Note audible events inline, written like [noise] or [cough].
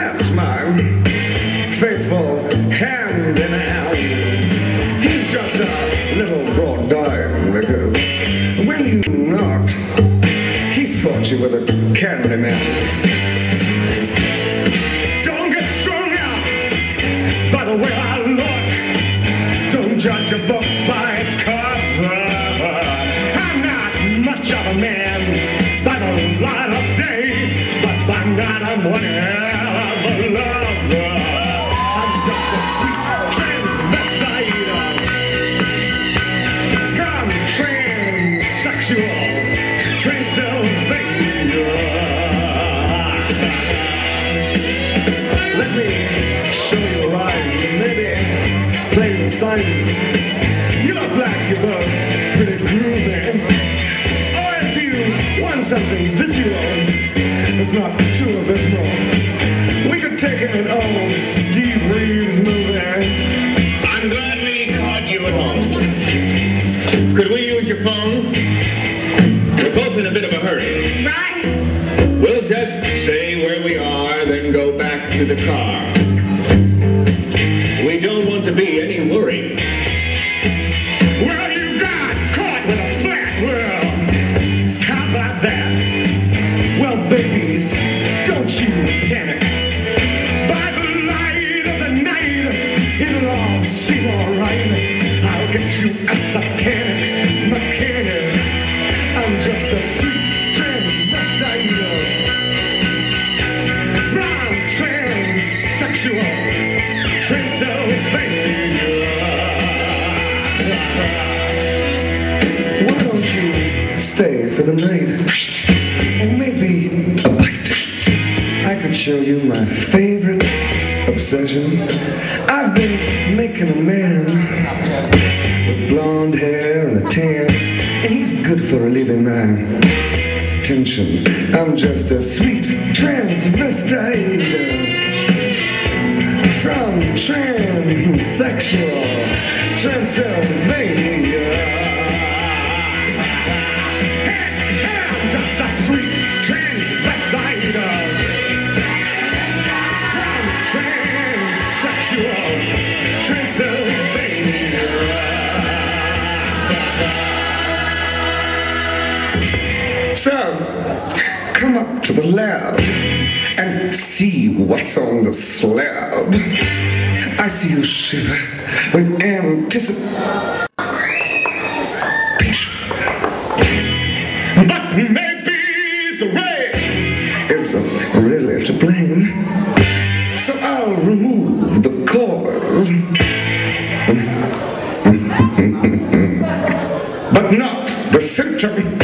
That's my faithful hand in hand. He's just a little broad dime because when you knocked, he thought you were the candy man. Don't get strung out by the way I look. Don't judge a book. Play the sign. You look like you're both pretty groovy. Oh, or if you want something visual that's not too abysmal, we could take it an old Steve Reeves movie. I'm glad we caught you at home. Could we use your phone? We're both in a bit of a hurry. Right. We'll just say where we are, then go back to the car. Seem alright. I'll get you a satanic mechanic. I'm just a sweet transvestite from Transylvania. Why don't you stay for the night? Or maybe a bite. I could show you my favorite obsession. I've been making a man with blonde hair and a tan, and he's good for a living man tension. I'm just a sweet transvestite from transsexual Transylvania. So, come up to the lab and see what's on the slab. I see you shiver with anticipation. But maybe the rain is really to blame. So I'll remove the cause. [laughs] but not the symptom.